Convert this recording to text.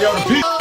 Yo, the piece.